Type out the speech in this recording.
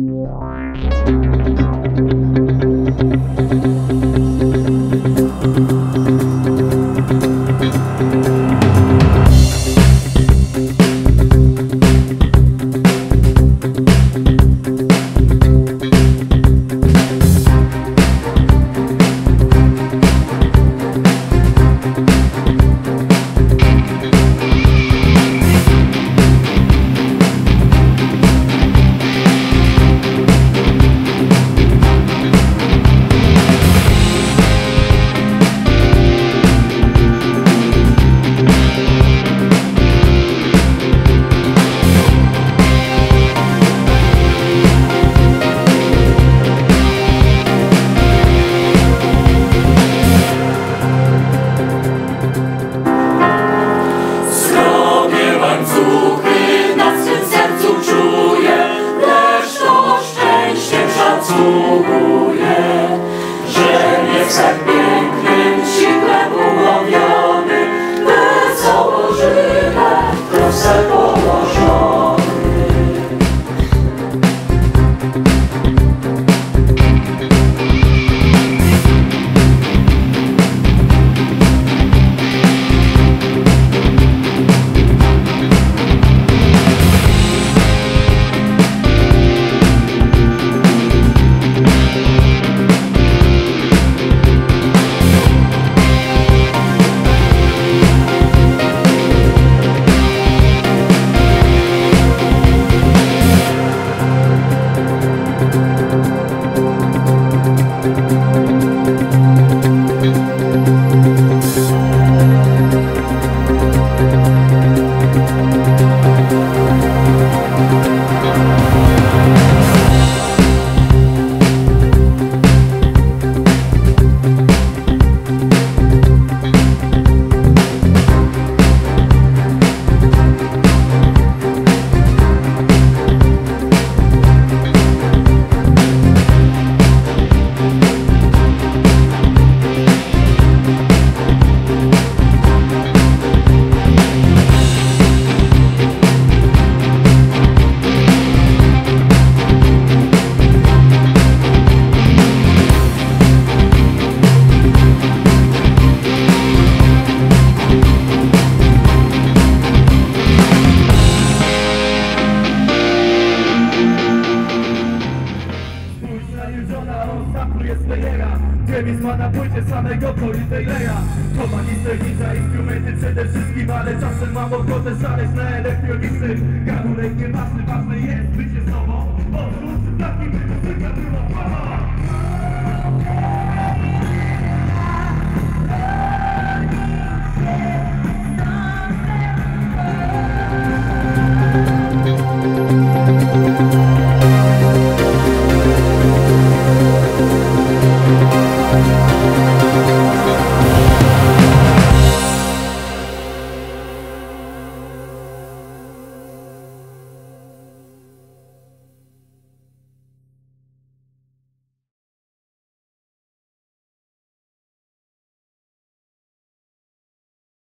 Yeah. na płycie samego Politejleja Komani, sternica, instrumenty przede wszystkim Ale czasem mam ochotę znaleźć na elektronice.